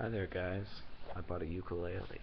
Hi there guys, I bought a ukulele.